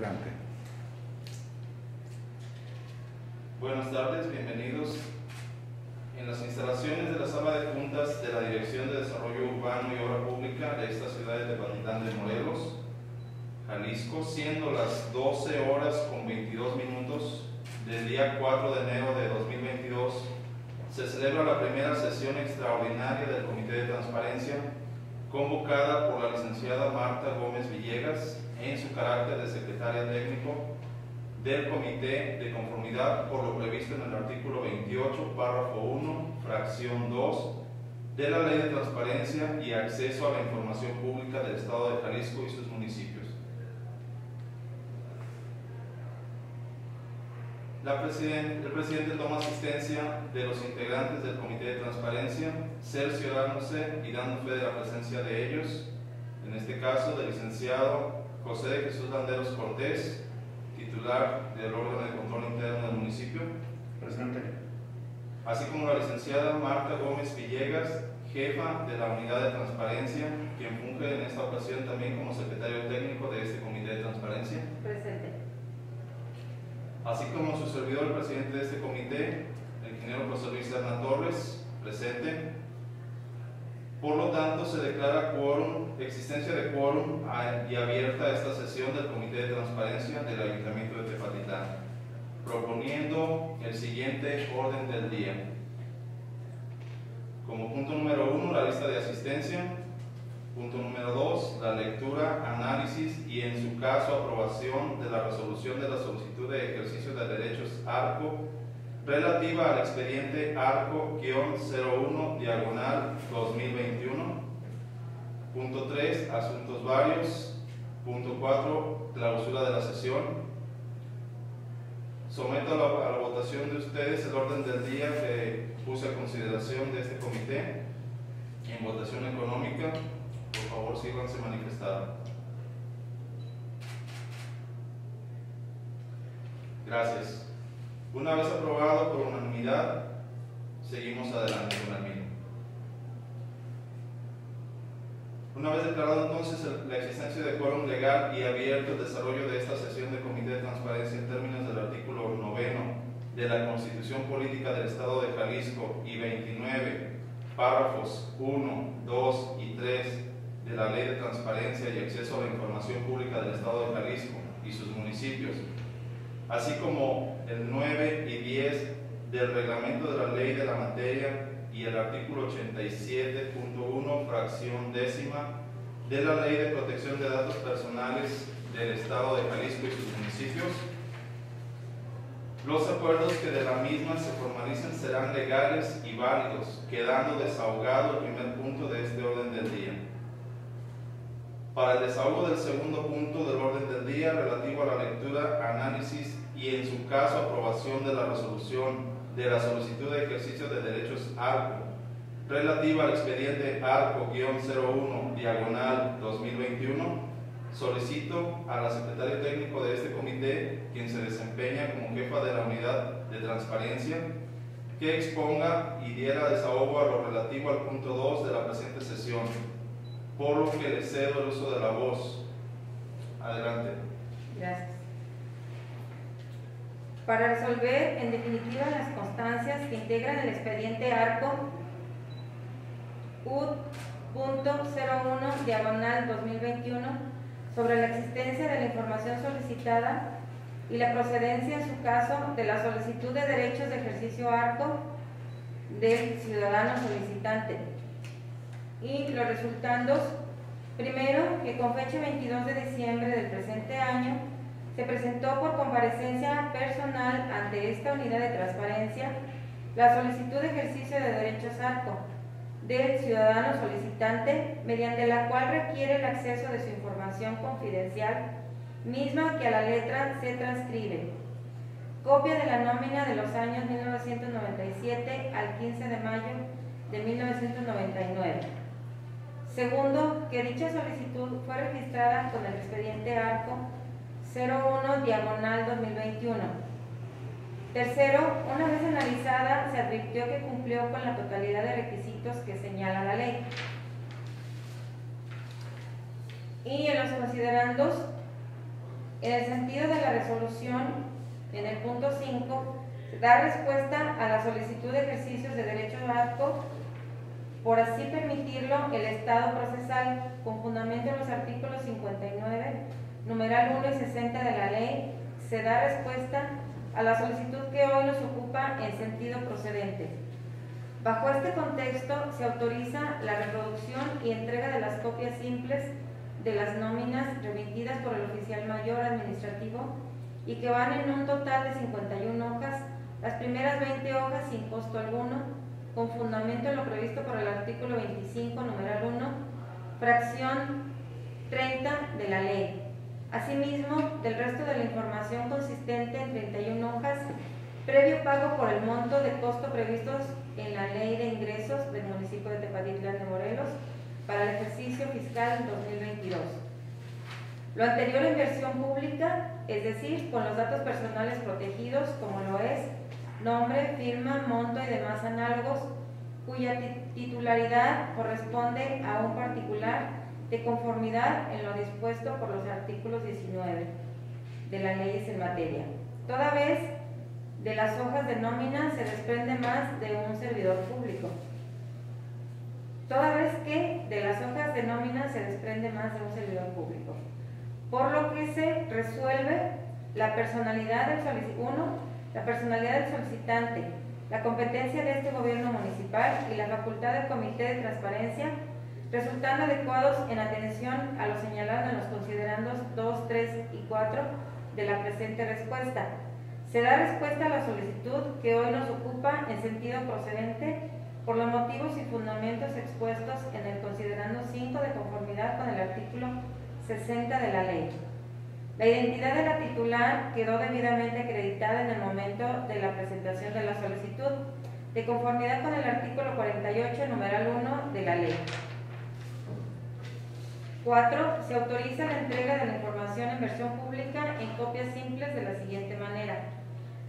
Adelante. Buenas tardes, bienvenidos. En las instalaciones de la sala de juntas de la Dirección de Desarrollo Urbano y Obra Pública de esta ciudad de Tepatitlán de Morelos, Jalisco, siendo las 12 horas con 22 minutos del día 4 de enero de 2022, se celebra la primera sesión extraordinaria del Comité de Transparencia, convocada por la licenciada Marta Gómez Villegas en su carácter de secretaria técnico del Comité de Conformidad por lo previsto en el artículo 28, párrafo 1, fracción 2 de la Ley de Transparencia y Acceso a la Información Pública del Estado de Jalisco y sus municipios. La presidente, el presidente toma asistencia de los integrantes del Comité de Transparencia, cerciorándose y dando fe de la presencia de ellos, en este caso del licenciado José de Jesús Landeros Cortés, titular del órgano de control interno del municipio. Presente. Así como la licenciada Marta Gómez Villegas, jefa de la unidad de transparencia, quien funge en esta ocasión también como secretario técnico de este comité de transparencia. Presente. Así como su servidor, el presidente de este comité, el ingeniero José Luis Serna Torres, presente. Por lo tanto, se declara quórum, existencia de quórum y abierta esta sesión del Comité de Transparencia del Ayuntamiento de Tepatitlán, proponiendo el siguiente orden del día. Como punto número uno, la lista de asistencia. Punto número dos, la lectura, análisis y en su caso aprobación de la resolución de la solicitud de ejercicio de derechos ARCO relativa al expediente ARCO-01 diagonal 2021. Punto 3, asuntos varios. Punto 4, clausura de la sesión. Someto a la, a la, votación de ustedes el orden del día que puse a consideración de este comité en votación económica. Favor, síganse manifestando. Gracias. Una vez aprobado por unanimidad, seguimos adelante con el mismo. Una vez declarado entonces la existencia de quórum legal y abierto el desarrollo de esta sesión del Comité de Transparencia en términos del artículo noveno de la Constitución Política del Estado de Jalisco y 29, párrafos 1, 2 y 3 de la Ley de Transparencia y Acceso a la Información Pública del Estado de Jalisco y sus municipios, así como el 9 y 10 del reglamento de la ley de la materia y el artículo 87.1, fracción décima de la ley de protección de datos personales del Estado de Jalisco y sus municipios. Los acuerdos que de la misma se formalicen serán legales y válidos, quedando desahogado el primer punto de este orden del día. Para el desahogo del segundo punto del orden del día relativo a la lectura, análisis y en su caso aprobación de la resolución de la solicitud de ejercicio de derechos ARCO relativa al expediente ARCO-01 diagonal 2021, solicito a la secretaria técnico de este comité, quien se desempeña como jefa de la unidad de transparencia, que exponga y diera desahogo a lo relativo al punto 2 de la presente sesión, por lo que le cedo el uso de la voz. Adelante. Gracias. Para resolver en definitiva las constancias que integran el expediente ARCO UT.01 diagonal 2021 sobre la existencia de la información solicitada y la procedencia en su caso de la solicitud de derechos de ejercicio ARCO del ciudadano solicitante y los resultandos primero que con fecha 22 de diciembre del presente año se presentó por comparecencia personal ante esta unidad de transparencia la solicitud de ejercicio de derechos ARCO del ciudadano solicitante mediante la cual requiere el acceso de su información confidencial misma que a la letra se transcribe. Copia de la nómina de los años 1997 al 15 de mayo de 1999. Segundo, que dicha solicitud fue registrada con el expediente ARCO 01 diagonal 2021. Tercero, una vez analizada, se advirtió que cumplió con la totalidad de requisitos que señala la ley. Y en los considerandos, En el sentido de la resolución, en el punto 5, da respuesta a la solicitud de ejercicios de derecho de ARCO por así permitirlo el Estado procesal, con fundamento en los artículos 59, numeral 1 y 60 de la ley, se da respuesta a la solicitud que hoy nos ocupa en sentido procedente. Bajo este contexto, se autoriza la reproducción y entrega de las copias simples de las nóminas remitidas por el oficial mayor administrativo y que van en un total de 51 hojas, las primeras 20 hojas sin costo alguno, con fundamento en lo previsto por el artículo 25, numeral 1, fracción 30 de la ley. Asimismo, del resto de la información consistente en 31 hojas, previo pago por el monto de costo previstos en la Ley de Ingresos del municipio de Tepatitlán de Morelos para el ejercicio fiscal 2022. Lo anterior en versión pública, es decir, con los datos personales protegidos, como lo es nombre, firma, monto y demás análogos, cuya titularidad corresponde a un particular de conformidad en lo dispuesto por los artículos 19 de las leyes en materia. Toda vez de las hojas de nómina se desprende más de un servidor público. Toda vez que de las hojas de nómina se desprende más de un servidor público. Por lo que se resuelve la personalidad del solicitante, la personalidad del solicitante, la competencia de este gobierno municipal y la facultad del Comité de Transparencia, resultando adecuados en atención a lo señalado en los considerandos 2, 3 y 4 de la presente respuesta. Se da respuesta a la solicitud que hoy nos ocupa en sentido procedente por los motivos y fundamentos expuestos en el considerando 5 de conformidad con el artículo 60 de la ley. La identidad de la titular quedó debidamente acreditada en el momento de la presentación de la solicitud, de conformidad con el artículo 48, numeral 1 de la ley. 4. Se autoriza la entrega de la información en versión pública en copias simples de la siguiente manera.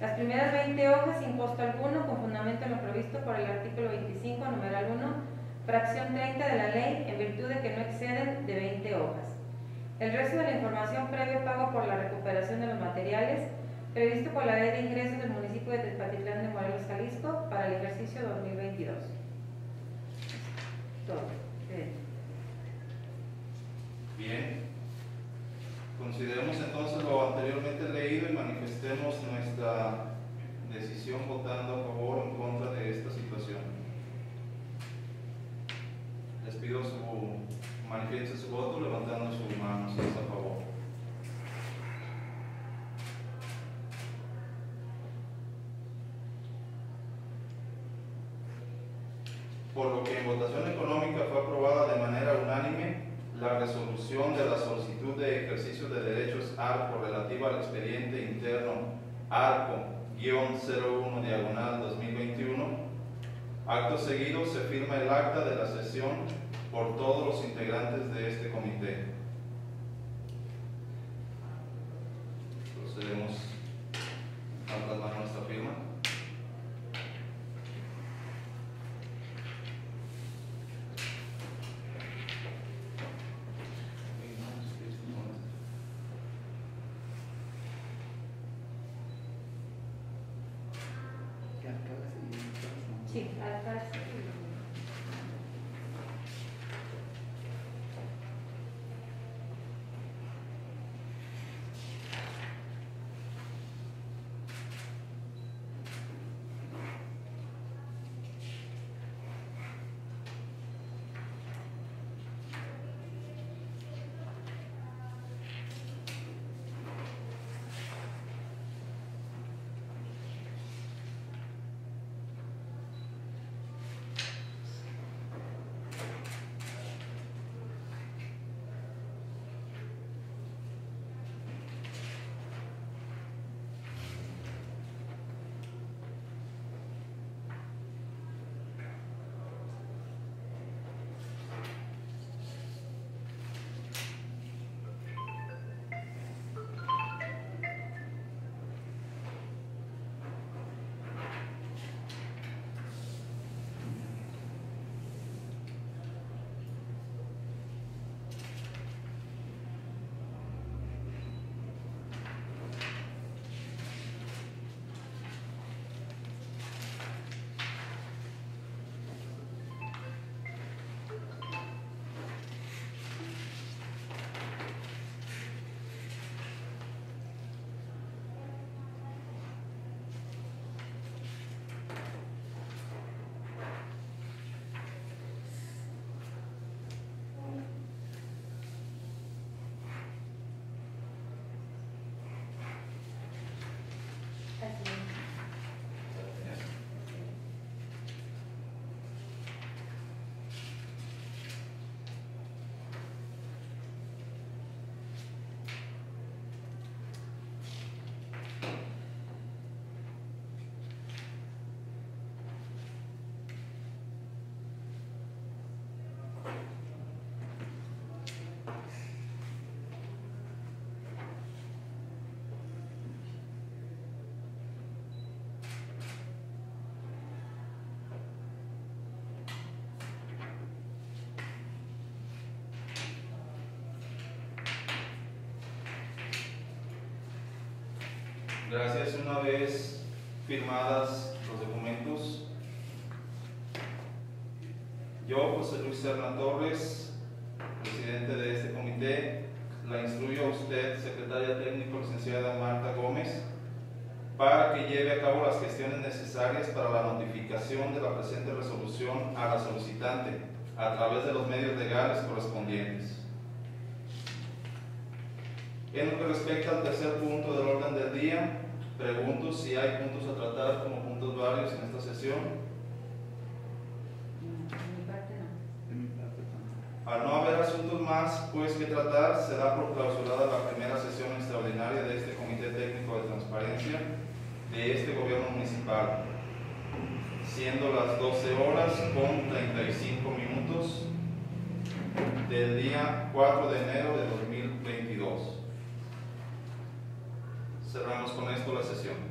Las primeras 20 hojas sin costo alguno, con fundamento en lo previsto por el artículo 25, numeral 1, fracción 30 de la ley, en virtud de que no exceden de 20 hojas. El resto de la información previo pago por la recuperación de los materiales previsto por la Ley de Ingresos del municipio de Tepatitlán de Morelos, Jalisco, para el ejercicio 2022. Todo. Bien. Consideremos entonces lo anteriormente leído y manifestemos nuestra decisión votando a favor o en contra de esta situación. Les pido su manifieste su voto levantando su mano si a favor. Por lo que en votación económica fue aprobada de manera unánime la resolución de la solicitud de ejercicio de derechos ARCO relativa al expediente interno ARCO-01 diagonal 2021. Acto seguido se firma el acta de la sesión por todos los integrantes de este comité. Procedemos a plasmar nuestra firma. Sí, Gracias. Una vez firmadas los documentos, yo, José Luis Serna Torres, presidente de este comité, la instruyo a usted, secretaria técnica licenciada Marta Gómez, para que lleve a cabo las gestiones necesarias para la notificación de la presente resolución a la solicitante a través de los medios legales correspondientes. En lo que respecta al tercer punto del orden del día, pregunto si hay puntos a tratar como puntos varios en esta sesión. De mi parte no. Al no haber asuntos más pues que tratar, será por clausurada la primera sesión extraordinaria de este Comité Técnico de Transparencia de este Gobierno Municipal, siendo las 12 horas con 35 minutos del día 4 de enero de 2022. Cerramos con esto la sesión.